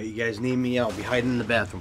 You guys need me, I'll be hiding in the bathroom.